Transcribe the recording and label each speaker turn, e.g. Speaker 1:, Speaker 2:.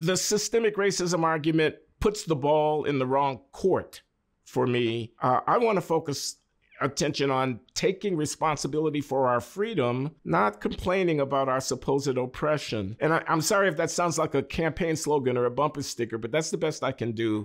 Speaker 1: the systemic racism argument puts the ball in the wrong court for me. Uh, I want to focus attention on taking responsibility for our freedom, not complaining about our supposed oppression. And I, am sorry if that sounds like a campaign slogan or a bumper sticker, but that's the best I can do